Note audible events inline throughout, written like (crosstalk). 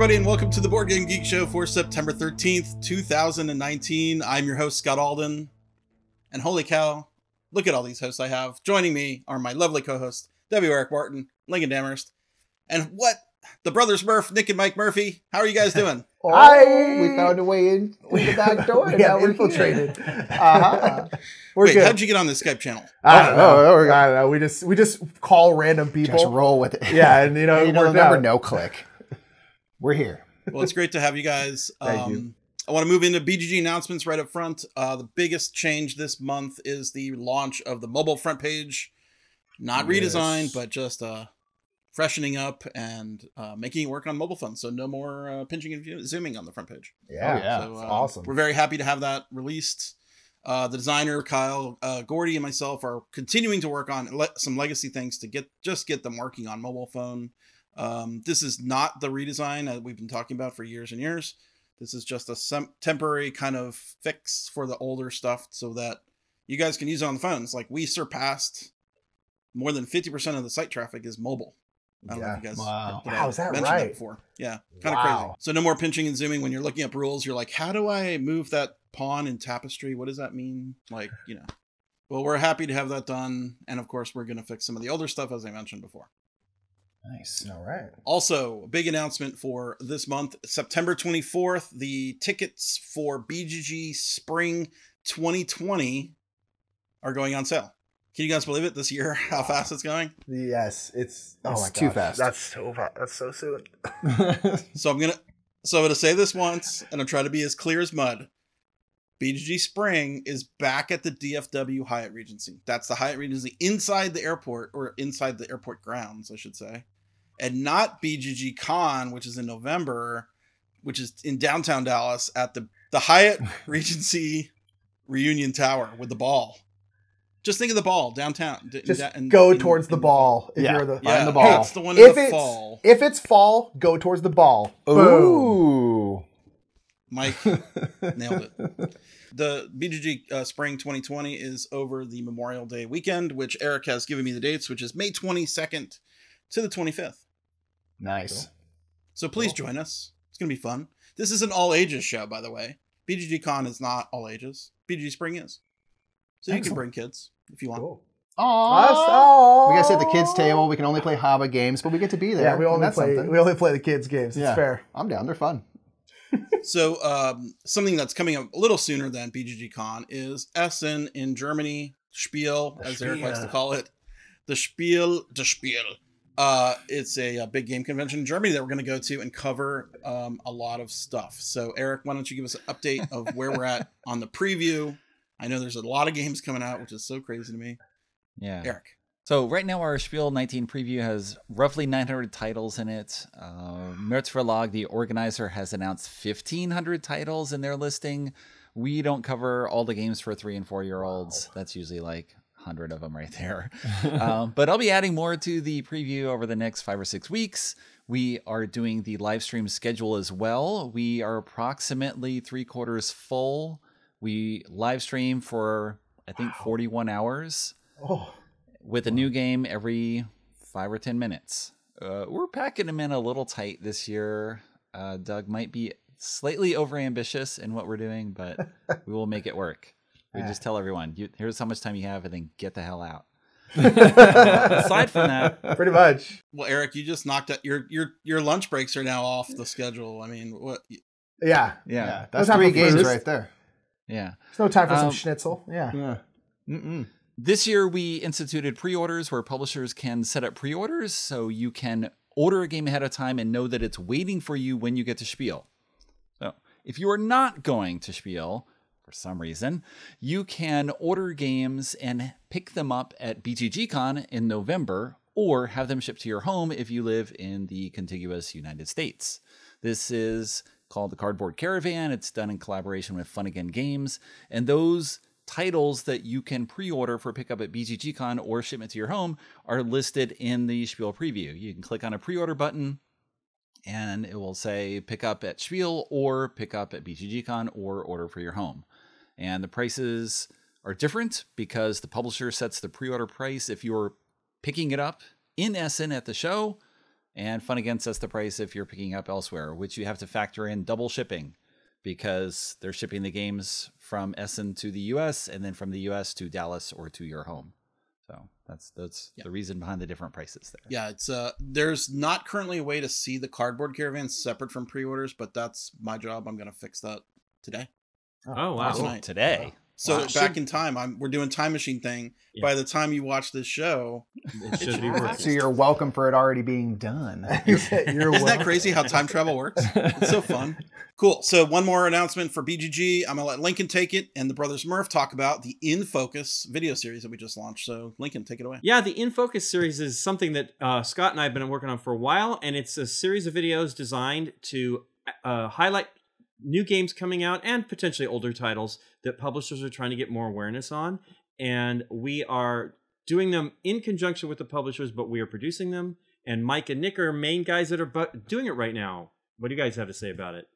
everybody, and welcome to the Board Game Geek Show for September 13th, 2019. I'm your host, Scott Alden. And holy cow, look at all these hosts I have. Joining me are my lovely co hosts, W. Eric Martin, Lincoln Damerst, and what? The brothers Murph, Nick and Mike Murphy. How are you guys doing? (laughs) Oh, Hi. we found a way in with the back (laughs) door. We and now we're infiltrated. here. (laughs) Uh-huh. We're Wait, good. how'd you get on the Skype channel? I don't know. Oh, we're I don't know. We just we just call random people. Just roll with it. Yeah, and you know, you it know, worked remember out. no click. We're here. Well, it's great to have you guys. (laughs) Thank you. Um, I want to move into BGG announcements right up front. Uh, the biggest change this month is the launch of the mobile front page. Not Yes. redesigned, but just uh, freshening up and uh, making it work on mobile phones. So no more uh, pinching and zooming on the front page. Yeah, Oh, yeah. so, uh, awesome. We're very happy to have that released. Uh, the designer Kyle uh, Gordy and myself are continuing to work on le- some legacy things to get just get them working on mobile phone. Um, this is not the redesign that we've been talking about for years and years. This is just a sem- temporary kind of fix for the older stuff so that you guys can use it on the phones. Like we surpassed more than fifty percent of the site traffic is mobile. I don't know if you guys Wow. Wow, is that mentioned right? before. Yeah, kind of crazy. Wow. So no more pinching and zooming when you're looking up rules. You're like, how do I move that pawn in tapestry? What does that mean? Like, you know. Well, we're happy to have that done, and of course, we're going to fix some of the older stuff as I mentioned before. Nice. All right. Also, a big announcement for this month, September 24th, the tickets for BGG Spring 2020 are going on sale. Can you guys believe it this year? (laughs) How fast it's going? Yes, it's oh It's my too gosh, fast. That's so fast. That's so soon. (laughs) So I'm gonna so I'm gonna say this once, and I'm trying to be as clear as mud. BGG Spring is back at the DFW Hyatt Regency. That's the Hyatt Regency inside the airport, or inside the airport grounds, I should say, and not BGG Con, which is in November, which is in downtown Dallas at the the Hyatt (laughs) Regency Reunion Tower with the ball. Just think of the ball downtown. d- Just in- go in- towards the ball if Yeah. you're the Yeah, the ball. That's the one in If the it's fall. if it's fall, go towards the ball. Boom. Ooh. Mike (laughs) nailed it. The BGG uh, Spring 2020 is over the Memorial Day weekend, which Eric has given me the dates, which is May 22nd to the 25th. Nice. So please Cool. join us. It's going to be fun. This is an all ages show, by the way. BGG Con is not all ages. BGG Spring is. So you can bring kids if you want. Cool. Aww. Oh. We gotta sit at the kids' table. We can only play Haba games, but we get to be there. Yeah, we only play something. we only play the kids games. It's Yeah. fair. I'm down. They're fun. So um, something that's coming up a little sooner than BGG Con is Essen in Germany, Spiel, The as Eric likes to call it. The Spiel, the Spiel. Uh, it's a, uh big game convention in Germany that we're going to go to and cover um, a lot of stuff. So Eric, why don't you give us an update of where we're at (laughs) on the preview? I know there's a lot of games coming out, which is so crazy to me. Yeah. Eric. So right now our Spiel 19 preview has roughly 900 titles in it. Uh, Merz Verlag, the organizer, has announced 1,500 titles in their listing. We don't cover all the games for three and four year olds. That's usually like 100 of them right there. (laughs) um, but I'll be adding more to the preview over the next five or six weeks. We are doing the live stream schedule as well. We are approximately three quarters full. We live stream for, I think, 41 hours Oh, with a new game every five or ten minutes. Uh, we're packing them in a little tight this year. Uh, Doug might be slightly overambitious in what we're doing, but (laughs) we will make it work. We just tell everyone, you, "Here's how much time you have, and then get the hell out." (laughs) Aside from that, pretty much. Well, Eric, you just knocked out your your your lunch breaks are now off the schedule. I mean, what? Yeah. Yeah, yeah, that's time three for games food. right there. yeah. There's no time for some Um, schnitzel. Yeah. Yeah. Mm-mm. This year, we instituted pre orders where publishers can set up pre orders so you can order a game ahead of time and know that it's waiting for you when you get to Spiel. So, if you are not going to Spiel for some reason, you can order games and pick them up at BGGCon in November or have them shipped to your home if you live in the contiguous United States. This is called the Cardboard Caravan. It's done in collaboration with Fun Again Games, and those titles that you can pre-order for pickup at BGGCon or shipment to your home are listed in the Spiel preview. You can click on a pre-order button and it will say pick up at Spiel or pick up at BGGCon or order for your home. And the prices are different because the publisher sets the pre-order price if you're picking it up in Essen at the show And Fun Again sets the price if you're picking up elsewhere, which you have to factor in double shipping because they're shipping the games from Essen to the US and then from the US to Dallas or to your home. So that's that's Yeah. the reason behind the different prices there. Yeah, it's uh there's not currently a way to see the cardboard caravan separate from pre-orders, but that's my job. I'm gonna fix that today. Oh wow. Awesome. Oh, Tonight. Today. So Wow. back Should- in time, I'm we're doing time machine thing. Yeah. By the time you watch this show, It should be Yeah. working. So you're welcome for it already being done. (laughs) You're isn't that crazy how time travel works? It's so fun. Cool. So one more announcement for BGG. I'm gonna let Lincoln take it, and the brothers Murph talk about the In Focus video series that we just launched. So Lincoln, take it away. Yeah, the In Focus series is something that uh, Scott and I have been working on for a while, and it's a series of videos designed to uh, highlight new games coming out and potentially older titles that publishers are trying to get more awareness on. And we are doing them in conjunction with the publishers, but we are producing them. And Mike and Nick are main guys that are bu- doing it right now. What do you guys have to say about it?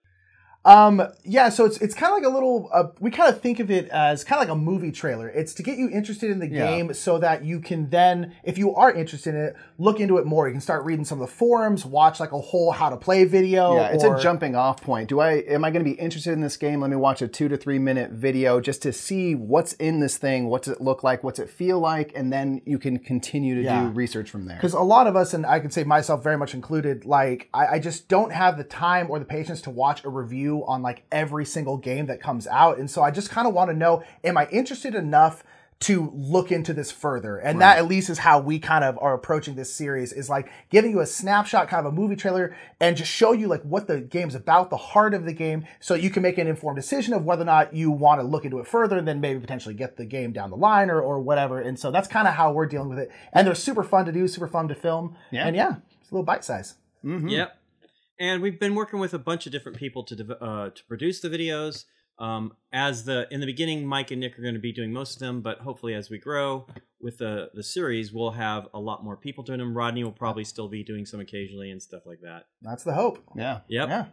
Um, yeah, so it's it's kind of like a little. Uh, we kind of think of it as kind of like a movie trailer. It's to get you interested in the Yeah. game, so that you can then, if you are interested in it, look into it more. You can start reading some of the forums, watch like a whole how to play video. Yeah, it's or- a jumping off point. Do I am I going to be interested in this game? Let me watch a 2 to 3 minute video just to see what's in this thing, what does it look like, what's it feel like, and then you can continue to Yeah. do research from there. Because a lot of us, and I can say myself very much included, like I, I just don't have the time or the patience to watch a review on like every single game that comes out, and so I just kind of want to know: Am I interested enough to look into this further? And that at least is how we kind of are approaching this series: is like giving you a snapshot, kind of a movie trailer, and just show you like what the game's about, the heart of the game, so you can make an informed decision of whether or not you want to look into it further, and then maybe potentially get the game down the line or or whatever. And so that's kind of how we're dealing with it. And they're super fun to do, super fun to film. Yeah. And yeah, it's a little bite size. Mhm. Yep. And we've been working with a bunch of different people to dev- uh, to produce the videos. Um, as the in the beginning, Mike and Nick are going to be doing most of them, but hopefully, as we grow with the the series, we'll have a lot more people doing them. Rodney will probably still be doing some occasionally and stuff like that. That's the hope. Yeah. Yep. Yeah.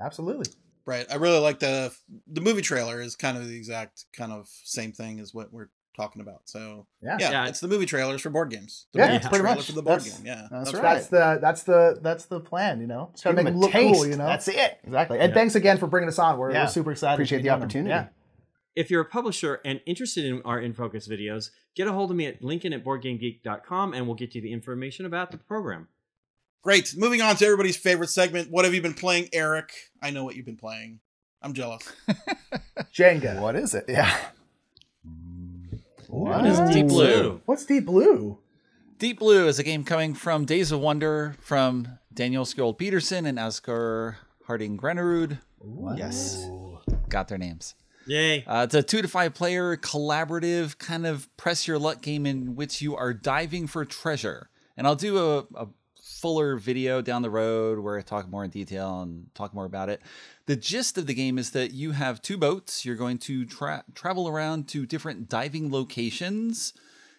Absolutely. Right. I really like the the movie trailer is kind of the exact kind of same thing as what we're talking about. So Yeah. yeah, Yeah. it's the movie trailers for board games. The Yeah, movie pretty trailer much. for the board That's- game. Yeah, that's right. That's the that's the that's the plan, you know. It's gotta Give make them them a look taste. cool, you know. That's it. exactly. And Yeah. thanks again for bringing us on. We're, Yeah. we're super excited. Appreciate be the doing them. opportunity. Yeah. If you're a publisher and interested in our In Focus videos, get a hold of me at Lincoln at BoardGameGeek.com and we'll get you the information about the program. Great. Moving on to everybody's favorite segment. What have you been playing, Eric? I know what you've been playing. I'm jealous. (laughs) Jenga. What is it? Yeah. What is Deep Blue? What's Deep Blue? Deep Blue is a game coming from Days of Wonder from Daniel Skjold Pedersen and Asger Harding Granerud. Yes, got their names. Yay. Uh, it's a two to five player collaborative kind of press your luck game in which you are diving for treasure. And I'll do a, a fuller video down the road where I talk more in detail and talk more about it. The gist of the game is that you have two boats. You're going to tra- travel around to different diving locations.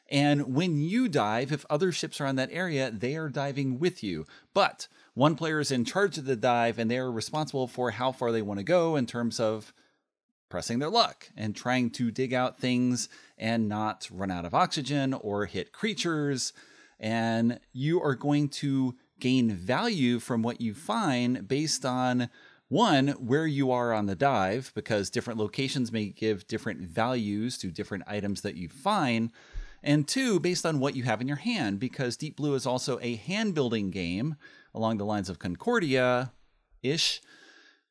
And when you dive, if other ships are on that area, they are diving with you. But one player is in charge of the dive and they are responsible for how far they want to go in terms of pressing their luck and trying to dig out things and not run out of oxygen or hit creatures. And you are going to gain value from what you find based on one, where you are on the dive, because different locations may give different values to different items that you find. And two, based on what you have in your hand, because Deep Blue is also a hand building game along the lines of Concordia ish,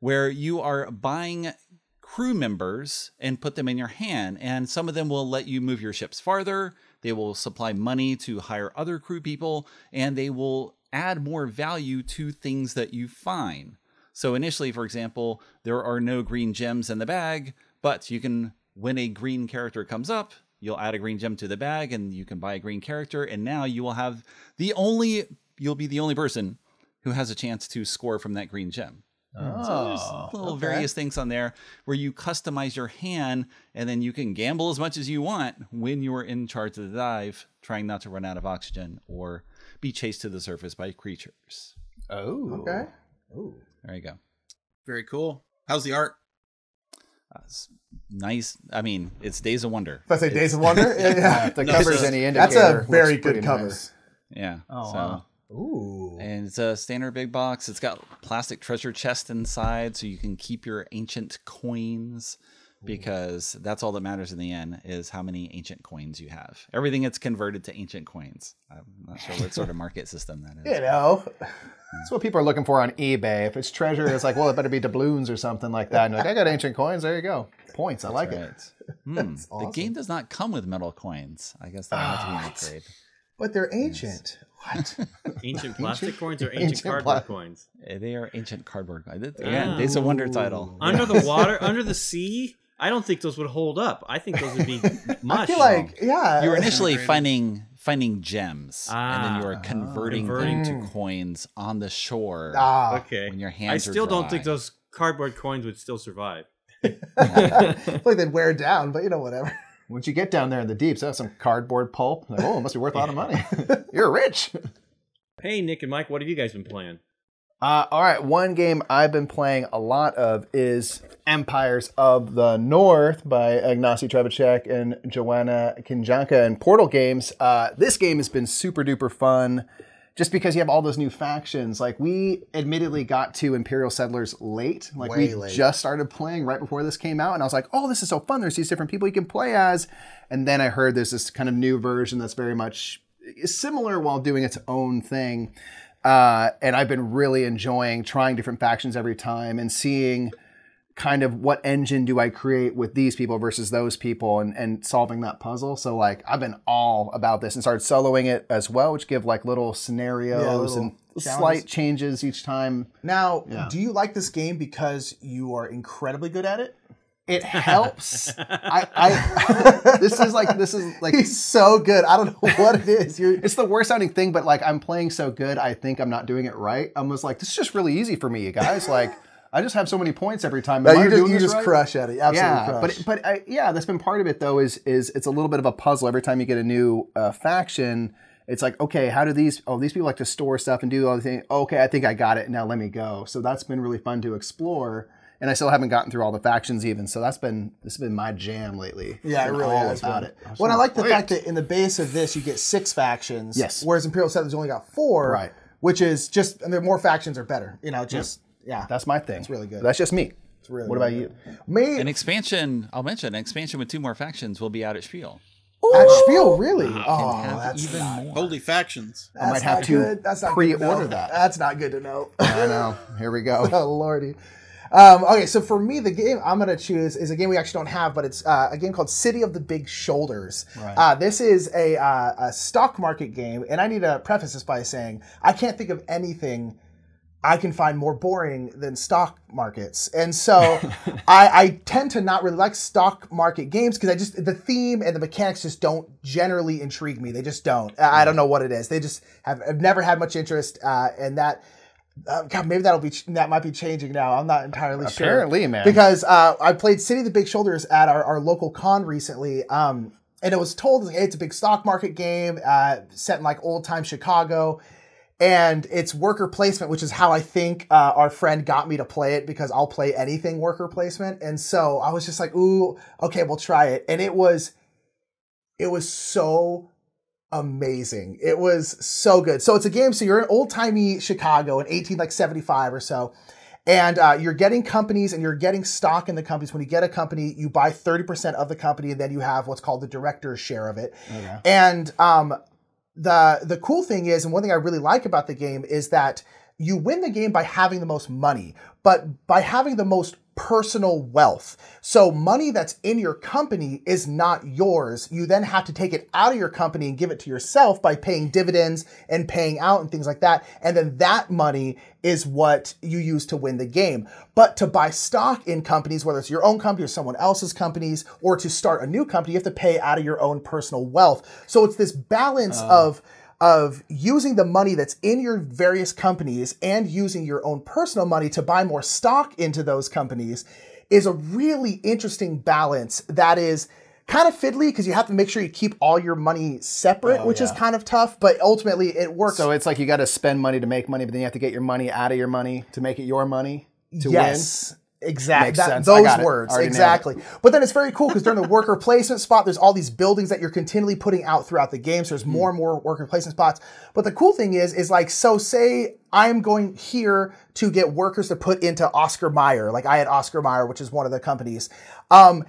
where you are buying crew members and put them in your hand. And some of them will let you move your ships farther. They will supply money to hire other crew people, and they will add more value to things that you find. So initially, for example, there are no green gems in the bag, but you can, when a green character comes up, you'll add a green gem to the bag and you can buy a green character. And now you will have the only, you'll be the only person who has a chance to score from that green gem. Oh, so there's Oh, little okay. various things on there where you customize your hand and then you can gamble as much as you want when you're in charge of the dive, trying not to run out of oxygen or be chased to the surface by creatures. Oh. Okay. Ooh. There you go. Very cool. How's the art? Uh, it's nice. I mean, it's Days of Wonder. If I say Days of Wonder, yeah, (laughs) Yeah, yeah. the No, cover's it's a- any that's a very good pretty cover. nice. Yeah. Oh, so wow. Ooh. And it's a standard big box. It's got plastic treasure chest inside so you can keep your ancient coins because that's all that matters in the end is how many ancient coins you have. Everything gets converted to ancient coins. I'm not sure what sort of market system that is. You know, That's what people are looking for on eBay. If it's treasure, it's like, well, it better be doubloons or something like that. And like, I got ancient coins. There you go. Points. I like it. Right. (laughs) Hmm. The game does not come with metal coins. I guess that will have to be an upgrade. but they're ancient. What? (laughs) Ancient plastic coins or ancient, ancient cardboard pla- coins? Eh, They are ancient cardboard. coins. Again, Days of Wonder title. (laughs) Under the water, under the sea, I don't think those would hold up. I think those would be much. (laughs) I feel like, yeah. You were initially finding finding gems, and then you were Ah. converting, Converting. them to coins on the shore Ah, okay. when your I hands. are still don't think those cardboard coins would still survive. (laughs) (laughs) I feel like they'd wear down, but you know, whatever. Once you get down there in the deeps, that's some cardboard pulp. Like, oh, it must be worth a lot of money. You're rich. Hey, Nick and Mike, what have you guys been playing? Uh, all right, one game I've been playing a lot of is Empires of the North by Ignacy Trzewiczek and Joanna Kijanka and Portal Games. Uh, this game has been super duper fun just because you have all those new factions. Like, we admittedly got to Imperial Settlers late. Like, Way we late. just started playing right before this came out, and I was like, oh, this is so fun. There's these different people you can play as. And then I heard there's this kind of new version that's very much similar while doing its own thing. Uh, and I've been really enjoying trying different factions every time and seeing kind of what engine do I create with these people versus those people and, and solving that puzzle. So like I've been all about this and started soloing it as well, which give like little scenarios Yeah, little and challenges. slight changes each time. Now, Yeah. do you like this game because you are incredibly good at it? It (laughs) helps. I, I (laughs) this is like this is like He's so good. I don't know (laughs) what it is. You're it's the worst sounding thing, but like I'm playing so good, I think I'm not doing it right. I'm just like, this is just really easy for me, you guys. Like, I just have so many points every time. no, Am you just, you just right? crush at it. Absolutely yeah, crush. but but I, yeah, that's been part of it though. Is is it's a little bit of a puzzle every time you get a new uh, faction. It's like, okay, how do these? Oh, these people like to store stuff and do all the things. Okay, I think I got it. Now let me go. So that's been really fun to explore. And I still haven't gotten through all the factions even. So that's been this has been my jam lately. Yeah, it really all has about been. it. Well, and I like the fact that in the base of this, you get six factions. Yes. Whereas Imperial Settlers only got four. Right. Which is just, and the more factions are better. You know, just, yeah. that's my thing. It's really good. That's just me. It's really what about really you? Me, An expansion, I'll mention, an expansion with two more factions will be out at Spiel. at Spiel, really? Uh, can oh, that's even not, more. Holy factions. that's might have not to good. That's not to pre-order know. that. That's not good to know. I know. Here we go. (laughs) oh lordy. Um, okay, so for me, the game I'm gonna choose is a game we actually don't have, but it's uh, a game called City of the Big Shoulders. Right. Uh, this is a, uh, a stock market game, and I need to preface this by saying I can't think of anything I can find more boring than stock markets, and so (laughs) I, I tend to not really like stock market games because I just the theme and the mechanics just don't generally intrigue me. They just don't. I I don't know what it is. They just have I've never had much interest, uh, and that. Uh, God, maybe that'll be that might be changing now. I'm not entirely sure. Apparently, man. Because uh, I played City of the Big Shoulders at our, our local con recently, um, and it was told hey, it's a big stock market game uh, set in like old time Chicago, and it's worker placement, which is how I think uh, our friend got me to play it because I'll play anything worker placement, and so I was just like, ooh, okay, we'll try it, and it was, it was so amazing. It was so good. So it's a game. So you're in old timey Chicago in 18 like 75 or so, and uh, you're getting companies and you're getting stock in the companies. When you get a company, you buy 30% of the company, and then you have what's called the director's share of it. And um, the the cool thing is, and one thing I really like about the game is that you win the game by having the most money, but by having the most personal wealth. So money that's in your company is not yours. You then have to take it out of your company and give it to yourself by paying dividends and paying out and things like that. And then that money is what you use to win the game. But to buy stock in companies, whether it's your own company or someone else's companies, or to start a new company, you have to pay out of your own personal wealth. So it's this balance ah. of of using the money that's in your various companies and using your own personal money to buy more stock into those companies is a really interesting balance that is kind of fiddly because you have to make sure you keep all your money separate, oh, which is kind of tough, but ultimately it works. So it's like you got to spend money to make money, but then you have to get your money out of your money to make it your money to yes. Exactly. That, those words. It. Exactly. But then it's very cool because during the worker (laughs) placement spot, there's all these buildings that you're continually putting out throughout the game. So there's Hmm. more and more worker placement spots. But the cool thing is, is like, so say I'm going here to get workers to put into Oscar Mayer. Like I had Oscar Mayer, which is one of the companies. Um,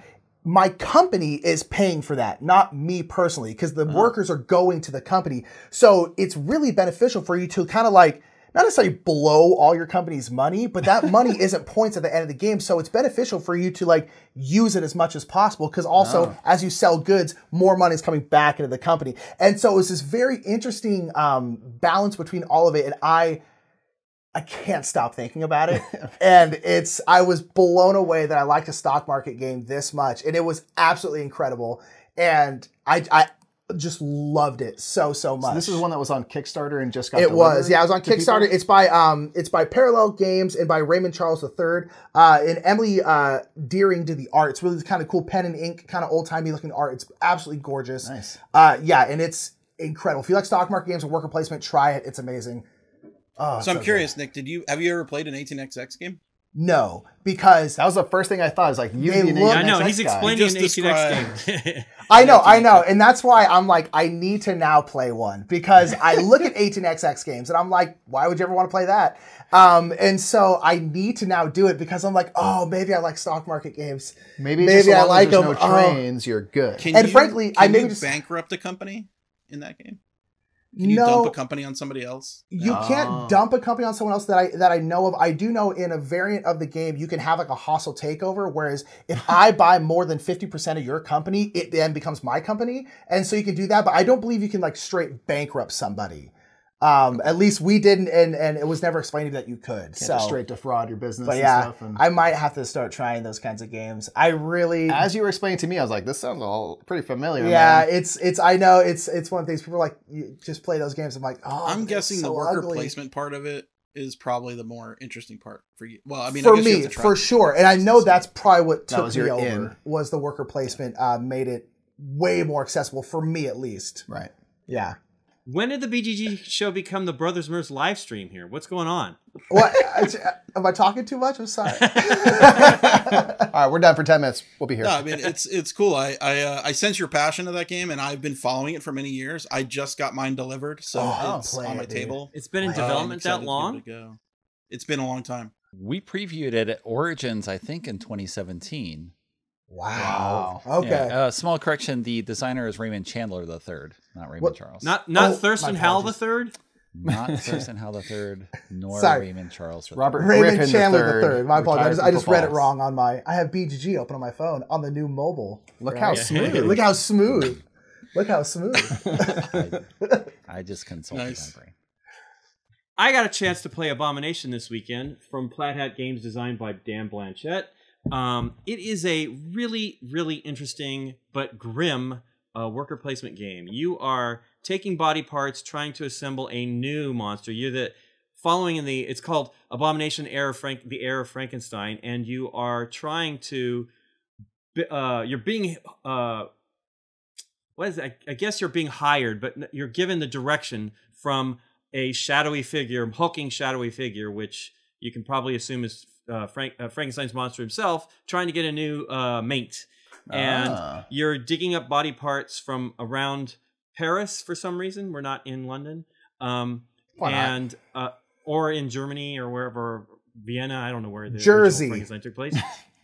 my company is paying for that, not me personally, because the workers are going to the company. So it's really beneficial for you to kind of like, not necessarily blow all your company's money, but that (laughs) money isn't points at the end of the game. So it's beneficial for you to like use it as much as possible. Cause also as you sell goods, more money is coming back into the company. And so it was this very interesting um, balance between all of it. And I, I can't stop thinking about it. (laughs) and it's, I was blown away that I liked a stock market game this much. And it was absolutely incredible. And I, I just loved it so, so much. So this is one that was on Kickstarter and just got. It was, yeah. It was on to people? Kickstarter. It's by um, it's by Parallel Games and by Raymond Charles III. Uh, and Emily uh, Deering did the art. It's really kind of cool pen and ink, kind of old timey looking art. It's absolutely gorgeous. Nice. Uh, yeah, and it's incredible. If you like stock market games and worker placement, try it. It's amazing. Oh, So I'm good. curious, Nick. Did you have you ever played an 18xx game? No, because That was the first thing I thought. Is like you. They the look- I know he's guy. explaining just an 18x game. (laughs) I know, I know, and that's why I'm like, I need to now play one because I look at (laughs) 18xx games and I'm like, why would you ever want to play that? Um, and so I need to now do it because I'm like, oh, maybe I like stock market games. Maybe, Maybe just I like them. no Oh. trains, you're good. Can And you, frankly, can I maybe you just- bankrupt a company in that game. Can you no, dump a company on somebody else? you Oh. can't dump a company on someone else that I that I know of. I do know in a variant of the game you can have like a hostile takeover. Whereas if (laughs) I buy more than fifty percent of your company, it then becomes my company, and so you can do that. But I don't believe you can like straight bankrupt somebody. Um, at least we didn't, and and it was never explained to me that you could. Can't so just straight defraud your business But and yeah, stuff. And I might have to start trying those kinds of games. I really, as you were explaining to me, I was like, this sounds all pretty familiar. yeah, man. it's it's. I know it's it's one of the things people are like you just play those games. I'm like, oh, I'm guessing so the worker ugly. placement part of it is probably the more interesting part for you. Well, I mean, I for guess me, have to try for sure, and I know that's probably what That took was me your over in. was the worker placement. Uh, made it way more accessible for me, at least. right. Yeah. When did the BGG show become the Brothers Mers live stream here? What's going on? What? am I talking too much? I'm sorry. (laughs) All right, we're done for ten minutes. We'll be here. No, I mean it's it's cool. I I uh, I sense your passion of that game, and I've been following it for many years. I just got mine delivered, so Oh, it's play on my dude. table. It's been in Wow. Uh, development that long? it a. It's been a long time. We previewed it at Origins, I think, in 2017. Wow. Wow. Okay. Yeah, uh, small correction: the designer is Raymond Chandler the third, not Raymond What- Charles. Not not Oh, Thurston my Howell the third. not (laughs) Thurston Howell the third, nor Sorry. Raymond Charles. the Robert third. Raymond Griffin Chandler the third. My apologies. I just, I just read it wrong on my. I have BGG open on my phone on the new mobile. Look how smooth. Look how smooth. Look how smooth. (laughs) I just consulted Nice. my brain. I got a chance to play Abomination this weekend from Plaid Hat Games, designed by Dan Blanchett. Um, it is a really, really interesting but grim uh, worker placement game. You are taking body parts, trying to assemble a new monster. You're the following in the. It's called Abomination: of Frank, the Heir of Frankenstein, and you are trying to. Uh, you're being. Uh, what is it? I, I guess you're being hired, but you're given the direction from a shadowy figure, hulking shadowy figure, which you can probably assume is uh, Frank, uh, Frankenstein's monster himself, trying to get a new uh, mate. And Ah. you're digging up body parts from around Paris for some reason. We're not in London, um, and uh, or in Germany or wherever Vienna. I don't know where the Jersey. Frankenstein took place.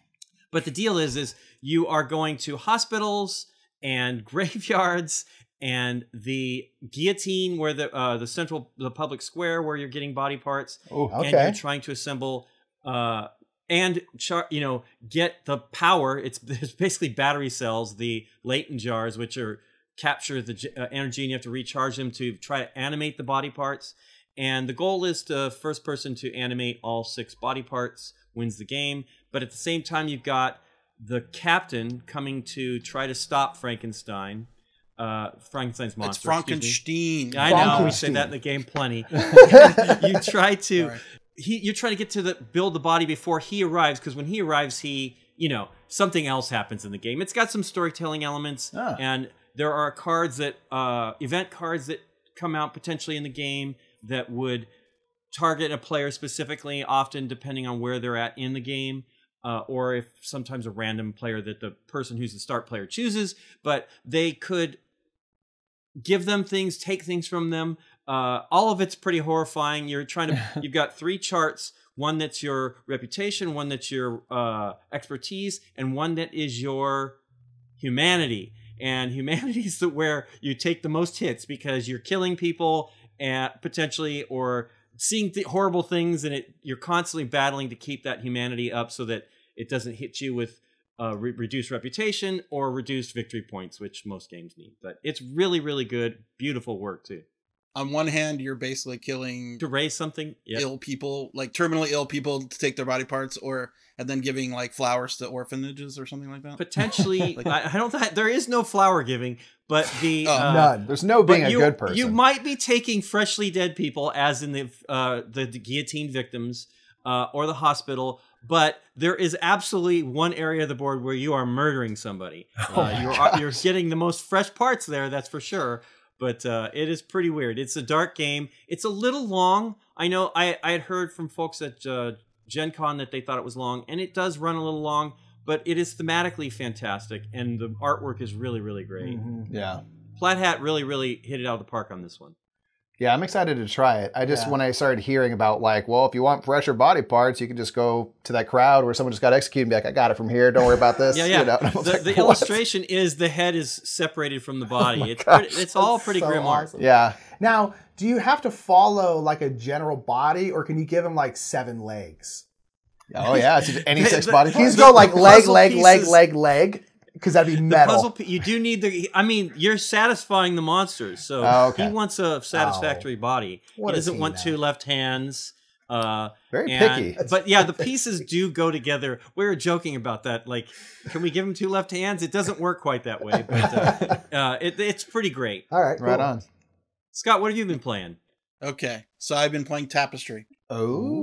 (laughs) but the deal is, is you are going to hospitals and (laughs) graveyards and the guillotine where the uh, the central the public square where you're getting body parts Oh, and you're trying to assemble uh and char- you know get the power it's, (laughs) it's basically battery cells the Leyden jars which are capture the uh, energy and you have to recharge them to try to animate the body parts and the goal is to first person to animate all six body parts wins the game but at the same time you've got the captain coming to try to stop frankenstein uh frankenstein's monster excuse me. Frankenstein. I know we say that in the game plenty. (laughs) (laughs) you try to Sorry. He you're trying to get to the build the body before he arrives because when he arrives he you know something else happens in the game. It's got some storytelling elements Ah. and there are cards that uh event cards that come out potentially in the game that would target a player specifically often depending on where they're at in the game. uh, or if sometimes a random player that the person who's the start player chooses, but they could give them things, take things from them. Uh, all of it's pretty horrifying. You're trying to, (laughs) you've got three charts one that's your reputation, one that's your uh, expertise, and one that is your humanity. And (laughs) humanity is the, where you take the most hits because you're killing people and potentially or seeing th- horrible things, and it you're constantly battling to keep that humanity up so that it doesn't hit you with uh, re- reduced reputation or reduced victory points, which most games need. But it's really, really good, beautiful work too. On one hand, you're basically killing To raise something, yep. ill people, like terminally ill people, to take their body parts, or and then giving like flowers to orphanages or something like that. potentially. (laughs) I, I don't. Th- there is no flower giving, but the Oh. uh, None. There's no being but a you, good person. You might be taking freshly dead people, as in the uh, the, the guillotine victims uh, or the hospital. But there is absolutely one area of the board where you are murdering somebody. (laughs) Oh Uh, you're you're getting the most fresh parts there. That's for sure. But uh, it is pretty weird. It's a dark game. It's a little long. I know. I I had heard from folks at uh, Gen Con that they thought it was long, and it does run a little long. But it is thematically fantastic, and the artwork is really really great. Mhm. yeah. Plaid Hat really, really hit it out of the park on this one. Yeah, I'm excited to try it. I just Yeah. when I started hearing about like, well, if you want fresher body parts, you can just go to that crowd where someone just got executed and be like, I got it from here. Don't worry about this. Yeah, yeah. You know? and I was The, like, the (laughs) illustration is the head is separated from the (laughs) oh body. my it's gosh. pretty, it's all pretty so grim art. awesome. Yeah. Now, do you have to follow like a general body, or can you give him like seven legs? (laughs) Oh yeah. It's any six body. Can you parts. just go like leg, leg, leg, leg, leg? Because that'd be metal. The puzzle, you do need the. I mean, you're satisfying the monsters, so Oh, okay. he wants a satisfactory body. What he doesn't he want now? two left hands. Uh, Very and- picky. But yeah, the pieces do go together. We were joking about that. Like, can we give him two left hands? It doesn't work quite that way, but uh, (laughs) uh, it, it's pretty great. All right, Right on. Scott, what have you been playing? Okay, so I've been playing Tapestry. Oh.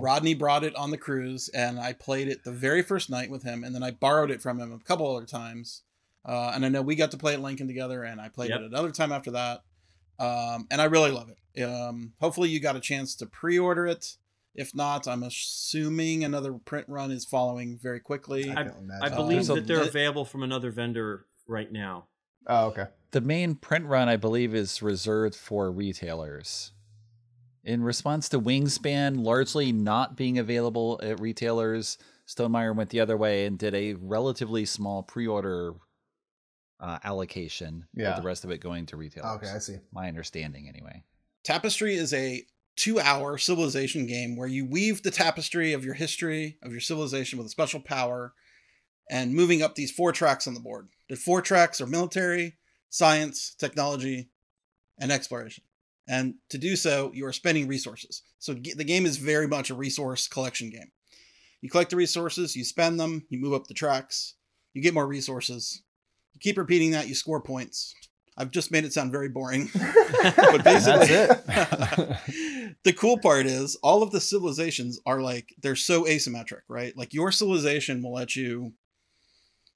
Rodney brought it on the cruise, and I played it the very first night with him, and then I borrowed it from him a couple other times. Uh, and I know we got to play it Lincoln together, and I played Yep. it another time after that. Um, and I really love it. Um, hopefully, you got a chance to pre-order it. If not, I'm assuming another print run is following very quickly. I- can. I Uh, believe so that they're available from another vendor right now. Oh, okay. The main print run, I believe, is reserved for retailers. In response to Wingspan largely not being available at retailers, Stonemaier went the other way and did a relatively small pre-order uh, allocation, Yeah. with the rest of it going to retailers. Okay, I see. My understanding, anyway. Tapestry is a two-hour civilization game where you weave the tapestry of your history of your civilization with a special power, and moving up these four tracks on the board. The four tracks are military, science, technology, and exploration. And to do so, you are spending resources. So the game is very much a resource collection game. You collect the resources, you spend them, you move up the tracks, you get more resources. You keep repeating that, you score points. I've just made it sound very boring. (laughs) but basically, That's it. (laughs) (laughs) the cool part is all of the civilizations are like they're so asymmetric, right? Like your civilization will let you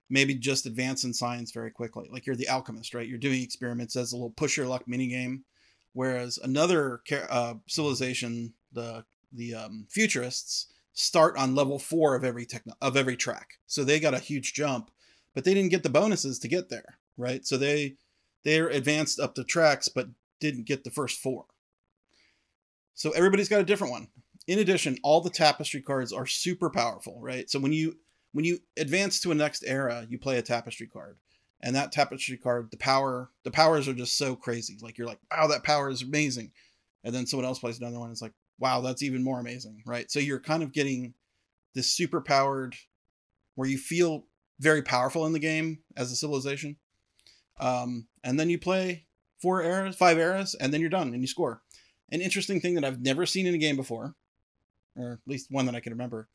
maybe just advance in science very quickly. Like you're the alchemist, right? You're doing experiments as a little push your luck mini game, whereas another uh, civilization, the the um, futurists, start on level four of every techno- of every track, so they got a huge jump, but they didn't get the bonuses to get there, right? So they they're advanced up the tracks, but didn't get the first four. So everybody's got a different one. In addition, all the tapestry cards are super powerful, right? So when you when you advance to a next era, you play a tapestry card. And that tapestry card, the power, the powers are just so crazy. Like you're like, wow, that power is amazing. And then someone else plays another one. It's like, wow, that's even more amazing, right? So you're kind of getting this super powered where you feel very powerful in the game as a civilization. Um, and then you play four eras, five eras, and then you're done and you score. An interesting thing that I've never seen in a game before, or at least one that I can remember,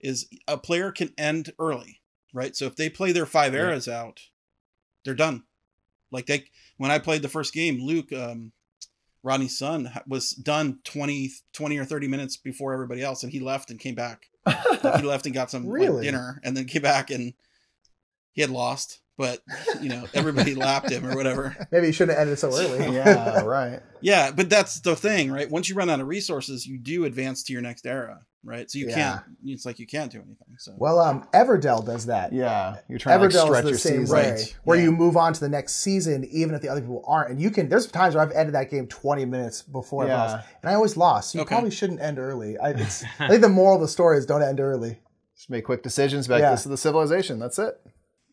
is a player can end early, right? So if they play their five Yeah. eras out, they're done. Like they, when I played the first game, Luke, um, Rodney's son, was done 20, 20 or 30 minutes before everybody else, and he left and came back. He (laughs) left and got some like, dinner, and then came back and he had lost but you know everybody lapped him or whatever. (laughs) Maybe you shouldn't have ended so early. (laughs) yeah, (laughs) right. Yeah, but that's the thing, right? Once you run out of resources, you do advance to your next era, right? So you Yeah. can't. It's like you can't do anything. So Well, um, Everdell does that. Yeah, you're trying to like, Everdell stretch is the your same season. way, Right. where Yeah. you move on to the next season, even if the other people aren't. And you can. There's times where I've ended that game 20 minutes before everyone Yeah. else, and I always lost. So you Okay. probably shouldn't end early. I, it's, I think the moral of the story is don't end early. Just make quick decisions. about Yeah. this is the civilization. That's it.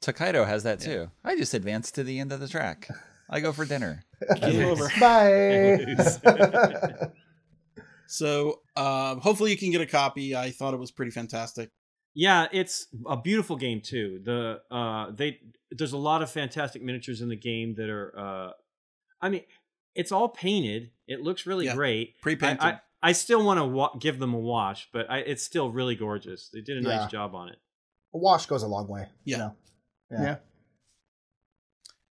Tokaido has that too. I just advance to the end of the track. I go for dinner. (laughs) game over. (laughs) Bye. (laughs) So um, hopefully you can get a copy. I thought it was pretty fantastic. Yeah, it's a beautiful game too. The uh they there's a lot of fantastic miniatures in the game that are uh I mean, it's all painted. It looks really Yeah, great. Pre-painted. I, I, I still want to wa- give them a wash, but I, it's still really gorgeous. They did a Yeah. nice job on it. a wash goes a long way. Yeah. You know? Yeah. Yeah.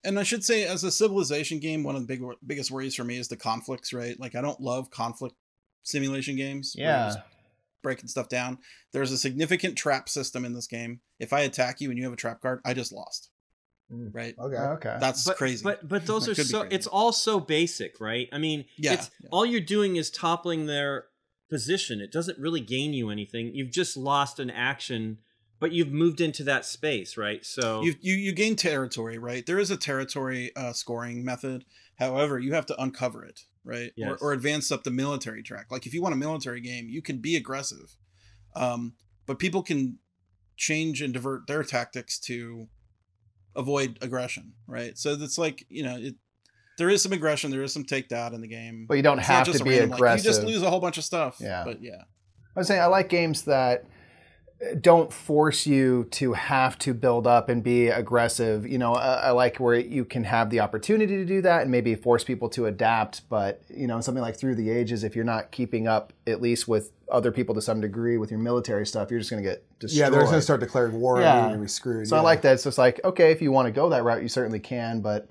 and I should say, as a civilization game, one of the big biggest worries for me is the conflicts. Right? Like I don't love conflict simulation games. Yeah. breaking stuff down. There's a significant trap system in this game. If I attack you and you have a trap card, I just lost. Mm. Right? Okay. Okay. That's but, crazy. But but (laughs) those are so it's all so basic, right? I mean, Yeah, it's yeah. all you're doing is toppling their position. It doesn't really gain you anything. You've just lost an action, but you've moved into that space, right? So you you you gain territory, right? There is a territory uh, scoring method. However, you have to uncover it, right? Or, Yes. or advance up the military track. Like if you want a military game, you can be aggressive, um, but people can change and divert their tactics to avoid aggression, right? So it's like you know, it, there is some aggression, there is some takedown in the game. But you don't It's have to be random, like, aggressive. you just lose a whole bunch of stuff. Yeah. but yeah, I was saying I like games that don't force you to have to build up and be aggressive. You know, I, I like where you can have the opportunity to do that and maybe force people to adapt. But you know, something like Through the Ages, if you're not keeping up at least with other people to some degree with your military stuff, you're just going to get destroyed. Yeah, they're just gonna start declaring war Yeah. and you're gonna be screwed. So I like that. It's just like okay, if you want to go that route, you certainly can. But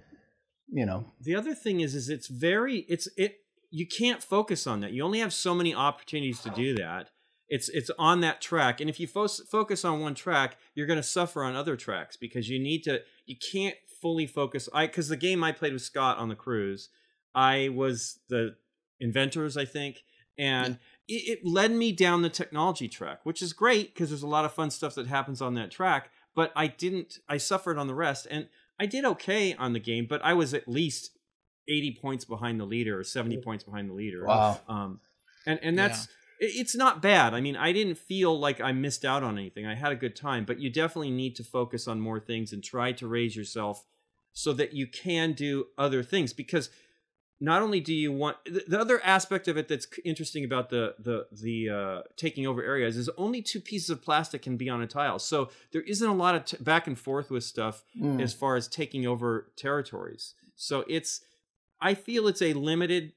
you know, the other thing is is it's very it's it you can't focus on that. You only have so many opportunities to do that. It's it's on that track, and if you fo- focus on one track, you're going to suffer on other tracks because you need to. You can't fully focus. I because the game I played with Scott on the cruise, I was the inventors, I think, and it, it led me down the technology track, which is great because there's a lot of fun stuff that happens on that track. But I didn't. I suffered on the rest, and I did okay on the game, but I was at least 80 points behind the leader or 70 points behind the leader. Wow. Um, and and that's it- it's not bad. I mean, I didn't feel like I missed out on anything. I had a good time, but you definitely need to focus on more things and try to raise yourself so that you can do other things because not only do you want the, the other aspect of it that's interesting about the the the uh, taking over areas is only two pieces of plastic can be on a tile, so there isn't a lot of t- back and forth with stuff Mm. as far as taking over territories. So it's I feel it's a limited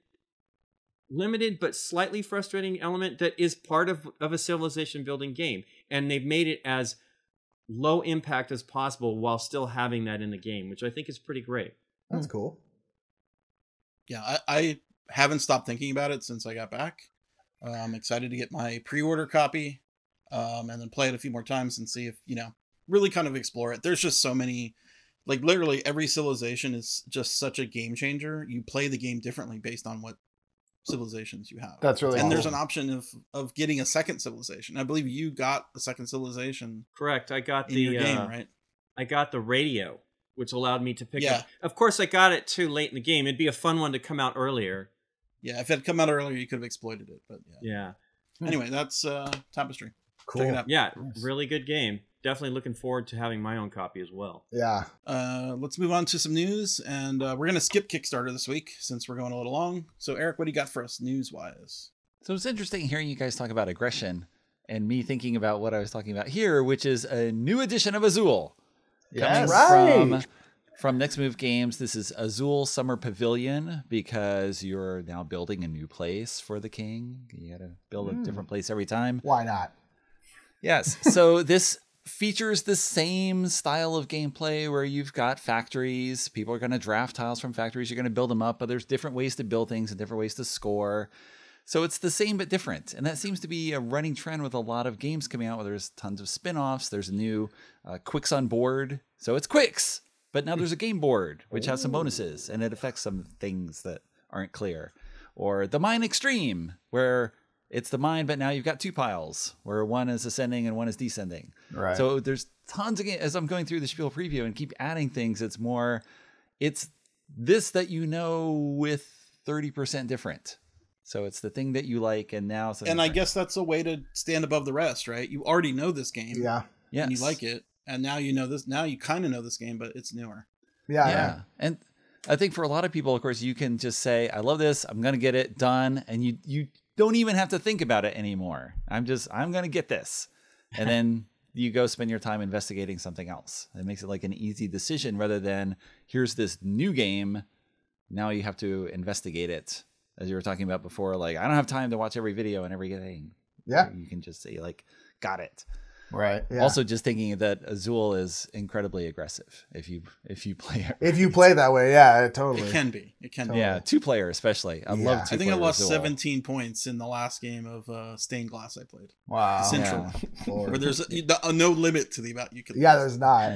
limited but slightly frustrating element that is part of of a civilization building game and they've made it as low impact as possible while still having that in the game, which I think is pretty great. that's cool. yeah, I, I haven't stopped thinking about it since I got back. Uh, I'm excited to get my pre-order copy, um, and then play it a few more times and see if you know really kind of explore it. There's just so many, like literally every civilization is just such a game changer. You play the game differently based on what civilizations you have. that's really and there's an option of of getting a second civilization. I believe you got a second civilization Correct. I got in the your game, uh, right? I got the radio, which allowed me to pick Yeah. up. Of course, I got it too late in the game. It'd be a fun one to come out earlier. Yeah, if it had come out earlier, you could have exploited it. But yeah. Yeah. Anyway, that's uh, Tapestry. Cool. Check it out. Yeah, Nice. really good game. Definitely looking forward to having my own copy as well. Yeah. Uh, let's move on to some news, and uh, we're gonna skip Kickstarter this week since we're going a little long. So, Eric, what do you got for us news wise? So it's interesting hearing you guys talk about aggression and me thinking about what I was talking about here, which is a new edition of Azul. Yes. Right. from, from Next Move Games, this is Azul Summer Pavilion because you're now building a new place for the king. You got to build a different place every time. Why not? Yes. So (laughs) this features the same style of gameplay where you've got factories. People are going to draft tiles from factories. You're going to build them up, but there's different ways to build things and different ways to score. So it's the same but different. And that seems to be a running trend with a lot of games coming out where there's tons of spin offs. There's a new uh, Qwixx on board. So it's Qwixx. But now there's a game board which has some bonuses and it affects some things that aren't clear. Or the Mind extreme, where it's the Mind, but now you've got two piles where one is ascending and one is descending. Right. So there's tons of games as I'm going through the Spiel preview and keep adding things. It's more, it's this that you know with 30% different. So it's the thing that you like, and now it's And I guess that's a way to stand above the rest, right? You already know this game. Yeah. yes. And you like it. And now you know this. Now you kind of know this game, but it's newer. Yeah. yeah. And I think for a lot of people, of course, you can just say, "I love this. I'm gonna get it done," and you you don't even have to think about it anymore. I'm just I'm gonna get this, and then (laughs) you go spend your time investigating something else. It makes it like an easy decision rather than here's this new game. Now you have to investigate it, as you were talking about before. Like I don't have time to watch every video and everything. Yeah. You can just say like, "Got it." Right. Yeah. Also, just thinking that Azul is incredibly aggressive if you if you play her. if you play that way, yeah, totally. It can be. It can be. Yeah, two player especially. I Yeah. love I two I think I lost Azul. 17 points in the last game of uh, stained glass I played. Wow. Central. (laughs) Lord. Where there's a, a no limit to the amount you can. Yeah, there's not.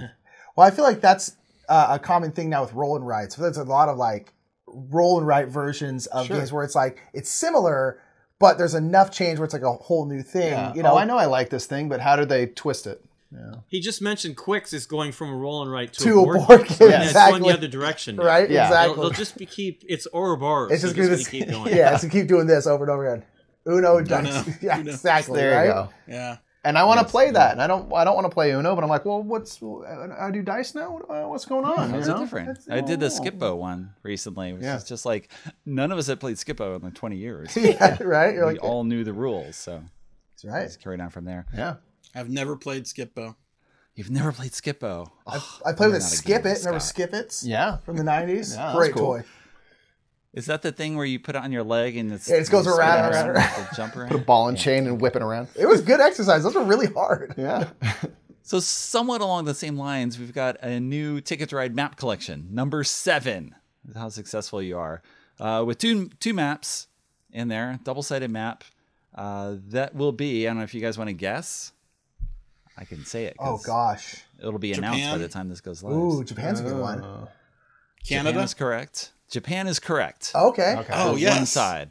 Well, I feel like that's uh, a common thing now with roll and writes. There's a lot of like roll and write versions of Sure. games where it's like it's similar, but there's enough change where it's like a whole new thing. Yeah. You know, oh, I know I like this thing, but how do they twist it? Yeah. He just mentioned Qwixx is going from a roll and write to, To a a board, board game. (laughs) game, Yeah, it's exactly. going the other direction. now. right? Yeah. They'll, Exactly. they'll just be keep it's Ouroboros. it's just They're going just to gonna keep (laughs) going. Yeah, it's gonna keep doing this over and over again. Uno, dice. Uno. (laughs) Yeah, Uno. exactly. There right? you go. Yeah. And I want to Yes. play that, and I don't. I don't want to play Uno, but I'm like, well, what's? I do dice now. Uh, What's going on? Those you know? different. It's- I did the. Skip-Bo one recently, which Yeah. is just like none of us had played Skip-Bo in like 20 years. (laughs) Yeah, right. You're we like, all knew the rules, so that's right. let's carry on from there. Yeah. I've never played Skip-Bo. You've never played Skip-Bo. I, Oh, I played with not Skip It. Remember Scott. Skip It's Yeah. from the '90s? Yeah, Great cool. toy. Is that the thing where you put it on your leg and it's, Yeah, it goes you spin around, it around, with the jumper? Put a ball and chain and whip it around. It was good exercise. Those were really hard. Yeah. (laughs) So, somewhat along the same lines, we've got a new Ticket to Ride map collection, number seven. How successful you are, uh, with two two maps in there, double sided map. Uh, that will be. I don't know if you guys want to guess. I can say it. Oh 'cause gosh. It'll be announced by the time this goes live. Ooh, Japan's a good one. Japan Canada? is correct. Japan is correct. Okay. Okay. Oh, for yes. one side.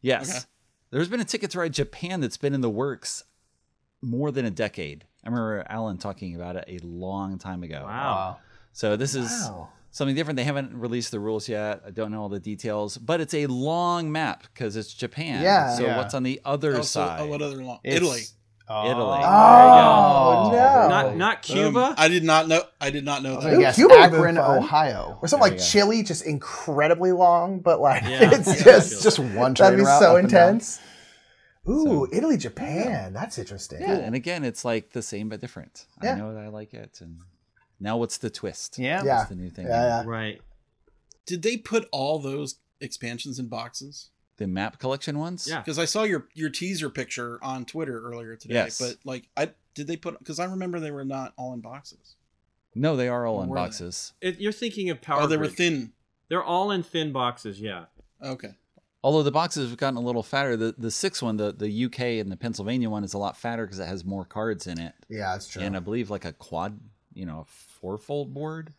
Yes. Okay. There's been a ticket to ride Japan that's been in the works more than a decade. I remember Alan talking about it a long time ago. Wow. So this is Wow. something different. They haven't released the rules yet. I don't know all the details, but it's a long map because it's Japan. Yeah. So Yeah. what's on the other Also, uh, side? oh, what other long? It's- Italy. Oh. Italy. Oh, There oh, no. Not not Boom. Cuba. I did not know. I did not know I that. Ooh, guess Cuba would've been Akron. Ohio. Or something There like you. Chile, just incredibly long, but like Yeah. (laughs) it's Yeah. just Just one train that'd be route so up and down. intense. Ooh, Italy, Japan. That's interesting. yeah, and again, it's like the same but different. Yeah. I know that I like it, and now what's the twist? Yeah. Yeah. What's the new thing? Yeah, yeah. Right. Did they put all those expansions in boxes? The map collection ones. Yeah. Because I saw your your teaser picture on Twitter earlier today. Yes. But like, I did they put? Because I remember they were not all in boxes. No, they are all Or in boxes. It, you're thinking of Power oh, they were Grid. thin. They're all in thin boxes. Yeah. Okay. Although the boxes have gotten a little fatter, the the sixth one, the the UK and the Pennsylvania one, is a lot fatter because it has more cards in it, Yeah, that's true. and I believe like a quad, you know, a fourfold board.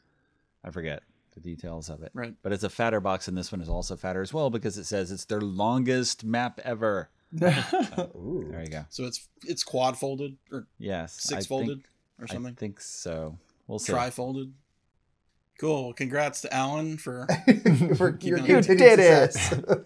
I forget the details of it, Right. but it's a fatter box, and this one is also fatter as well because it says it's their longest map ever. (laughs) Ooh. There you go. So it's it's quad folded or Yes, I six think- folded or something. I think so. We'll see. Tri folded. Cool. Congrats to Alan for (laughs) For your You did it.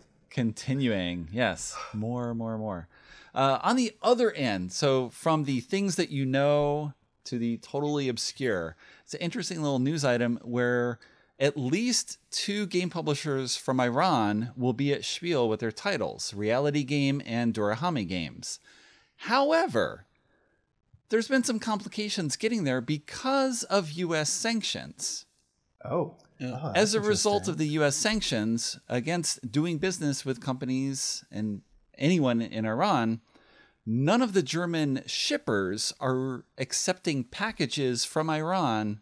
(laughs) Continuing, yes, more, more, more. Uh, on the other end, so from the things that you know to the totally obscure, it's an interesting little news item where at least two game publishers from Iran will be at Spiel with their titles, Reality Game and Dorehami Games. However, there's been some complications getting there because of U.S. sanctions. oh. Oh, As a result of the U.S. sanctions against doing business with companies and anyone in Iran, none of the German shippers are accepting packages from Iran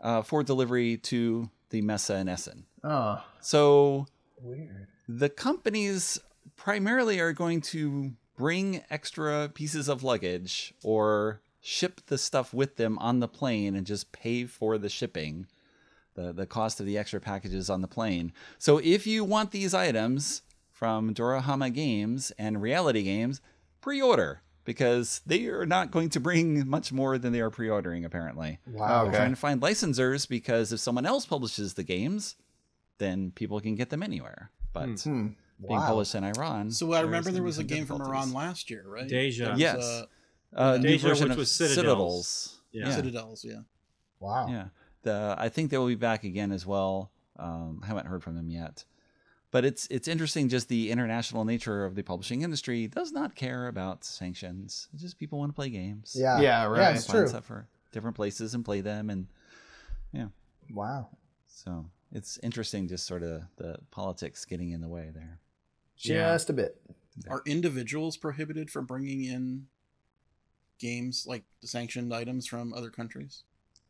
uh, for delivery to the Messe and Essen. Oh. So weird. the companies primarily are going to bring extra pieces of luggage or ship the stuff with them on the plane and just pay for the shipping, the the cost of the extra packages on the plane. So if you want these items from Dorehami Games and Reality Games, pre-order because they are not going to bring much more than they are pre-ordering apparently. Wow. We're Okay. trying to find licensors because if someone else publishes the games, then people can get them anywhere. But Hmm. being Wow. published in Iran, So I remember there was a game from. Iran last year, right? Deja. Was, Yes. uh, Uh, new Deja, version which of was Citadels. Citadels. Yeah. Yeah. Citadels, yeah. Wow. Yeah. The I think they will be back again as well. Um, I haven't heard from them yet. But it's it's interesting just the international nature of the publishing industry does not care about sanctions. It's just people want to play games. Yeah. Yeah, Yeah, right. it's Find true. stuff for different places and play them and yeah. Wow. so it's interesting just sort of the politics getting in the way there. Yeah. Just a bit. Are individuals prohibited from bringing in games like sanctioned items from other countries?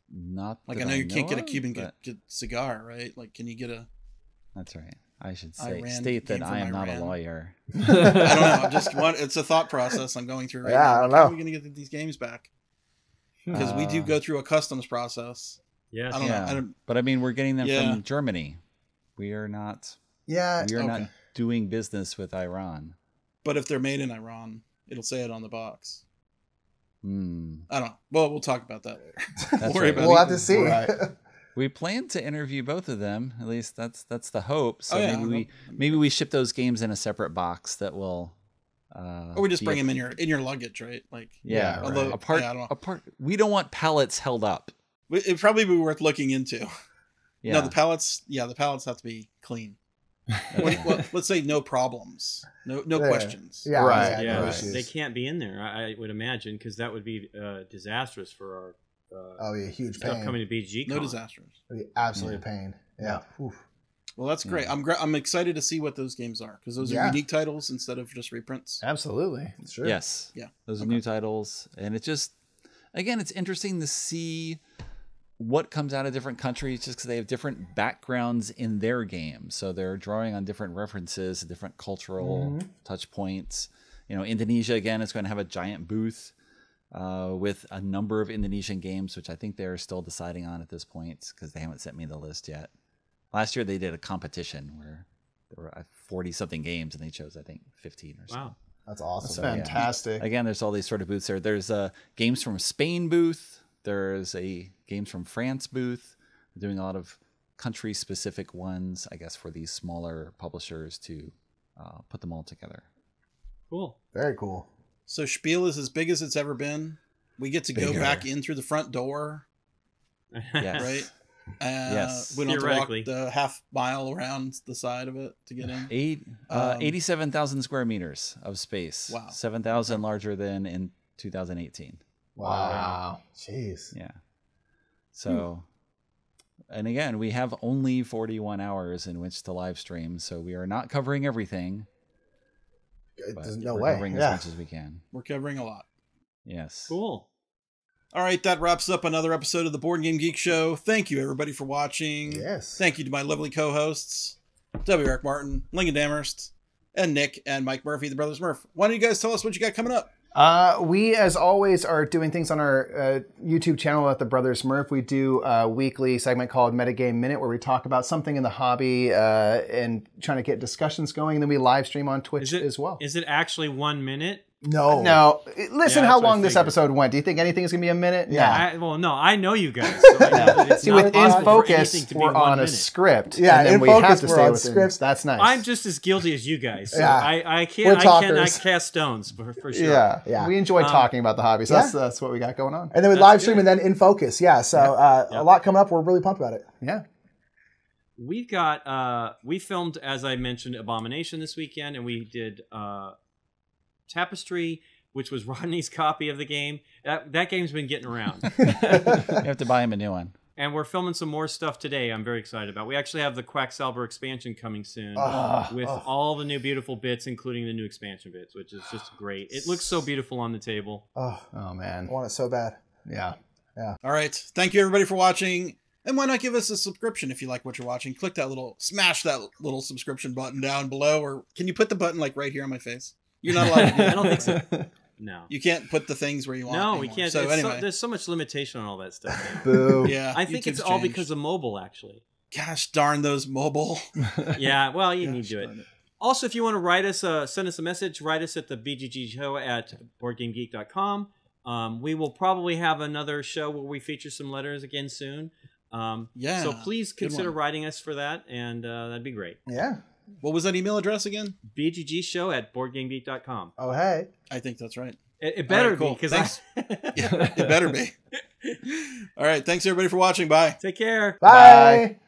Not Like I know you can't get a Cuban but- get, get cigar, right? Like, can you get a? That's right. I should say Iran state that I am not a lawyer. (laughs) I don't know. I'm just (laughs) one. It's a thought process I'm going through right Yeah, now. I don't Like, How are we going to get these games back? Because we do Uh, go through a customs process. Yes. I don't yeah. know. I don't, But I mean, we're getting them Yeah. from Germany. We are not. Yeah. We are not doing business with Iran. but if they're made in Iran, it'll say it on the box. Hmm. I don't know. Well, we'll talk about that. That's Worry right. about We'll it. have to see. Right. (laughs) We plan to interview both of them. At least that's that's the hope. So Oh, yeah, maybe we maybe we ship those games in a separate box that will. Uh, Or we just bring a- them in your in your luggage, right? Like, Yeah, Yeah, although apart yeah, I don't know. apart. We don't want pallets held up. It'd probably be worth looking into. (laughs) Yeah. No, the pallets. Yeah, the pallets have to be clean. (laughs) What- what- let's say no problems, no no Yeah. questions. Yeah. Right, Yeah. yeah, no right. they can't be in there. I, I would imagine because that would be uh, disastrous for our uh, Oh yeah, huge pain. coming to BG. No disasters. It'd be absolute pain. Yeah. Oof. Well, that's great. Yeah. I'm gra- I'm excited to see what those games are because those are Yeah. unique titles instead of just reprints. Absolutely. It's true. Yes. Yeah. Those are new titles, and it's just again, it's interesting to see what comes out of different countries just because they have different backgrounds in their games. So they're drawing on different references, different cultural touch points. You know, Indonesia again is going to have a giant booth uh, with a number of Indonesian games, which I think they're still deciding on at this point because they haven't sent me the list yet. Last year they did a competition where there were forty something games, and they chose I think fifteen or so. Wow. That's awesome. So, yeah. Fantastic. Again, there's all these sort of booths there. There's a games from Spain booth. There's a games from France booth. They're doing a lot of country specific ones, I guess, for these smaller publishers to uh, put them all together. Cool. Very cool. So Spiel is as big as it's ever been. We get to go back in through the front door, (laughs) Yes. right? Uh, Yes. We don't have to walk the half mile around the side of it to get in. Eight, uh, Um, 87,000 square meters of space. Wow. 7,000 larger than in 2018. Wow. Jeez. Yeah. So, and again, we have only 41 hours in which to live stream, so we are not covering everything. But There's no we're way. covering Yeah. as much as we can. We're covering a lot. Yes. Cool. All right, that wraps up another episode of the Board Game Geek Show. Thank you, everybody, for watching. Yes. Thank you to my lovely co-hosts, W. Eric Martin, Lincoln Damerst, and Nick and Mike Murphy, the Brothers Murph. Why don't you guys tell us what you got coming up? Uh, we, as always, are doing things on our uh, YouTube channel at the Brothers Murph. We do a weekly segment called Metagame Minute where we talk about something in the hobby uh, and trying to get discussions going. And then we live stream on Twitch Is it as well. Is it actually one minute? No. no, listen Yeah, how that's what I long this figured. episode went. Do you think anything is going to be a minute? Yeah. I, well, no, I know you guys. So I know that it's (laughs) See, not with possible In for anything Focus, to be we're one on a minute. script. Yeah, and then In we have Focus, to we're stay on within- scripts. That's nice. I'm just as guilty as you guys. So Yeah. I, I We're can't. I cannot talkers. cast stones for, for sure. yeah, Yeah. We enjoy Um, talking about the hobby, so yeah. that's, that's what we got going on. And then we live stream good. and then in focus. Yeah. So uh, Yeah. a lot coming up. We're really pumped about it. Yeah. We've got. Uh, we filmed, as I mentioned, Abomination this weekend, and we did uh, Tapestry, which was (laughs) Rodney's copy of the game. That that game's been getting around. (laughs) You have to buy him a new one. and we're filming some more stuff today. I'm very excited about. We actually have the Quacksalber expansion coming soon. Oh, with oh. all the new beautiful bits, including the new expansion bits, which is just great. It looks so beautiful on the table. Ah. Oh, Oh, I want it so bad. Yeah, yeah. All right. Thank you, everybody, for watching. And why not give us a subscription if you like what you're watching? Click that little, smash that little subscription button down below, or can you put the button like right here on my face? You're not allowed to do I don't think so. No. You can't put the things where you want. No, we can't. So it's so- anyway, there's so much limitation on all that stuff. Boo. (laughs) yeah, I think it's all changed. because of mobile, actually. Gosh darn those mobile. (laughs) Yeah, well, you need to do it. it. Also, if you want to write us, uh, send us a message, write us at the BGG show at boardgamegeek.com. Um, we will probably have another show where we feature some letters again soon. Um, Yeah, So please consider writing us for that, and uh, that'd be great. Yeah. What was that email address again? BGG show at boardgamegeek.com. Oh hey. I think that's right. It, it better cool. be because Thanks. (laughs) Yeah, it better be. (laughs) All right. Thanks everybody for watching. Bye. Take care. Bye. Bye.